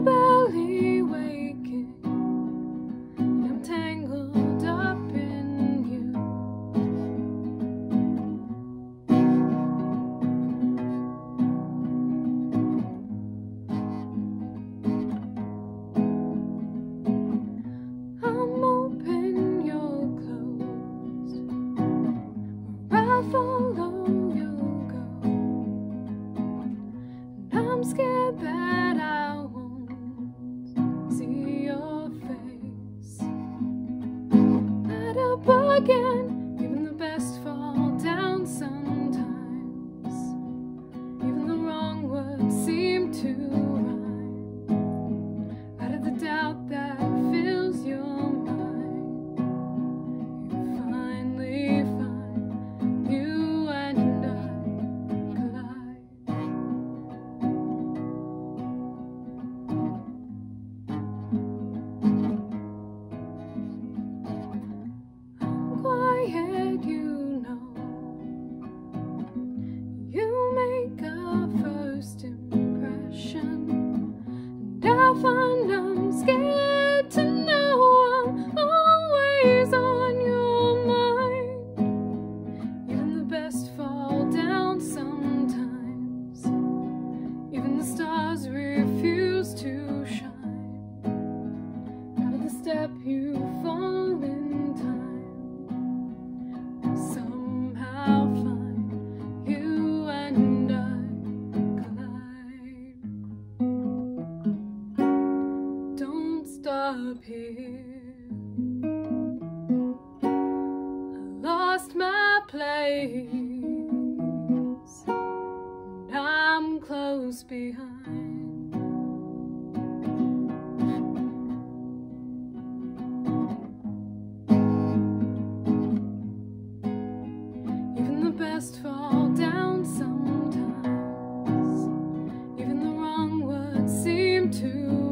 barely waking, I'm tangled up in you. I'm open, you're closed. I follow you go, I'm scared that. Again. And I find lost my place. And I'm close behind. Even the best fall down sometimes. Even the wrong words seem to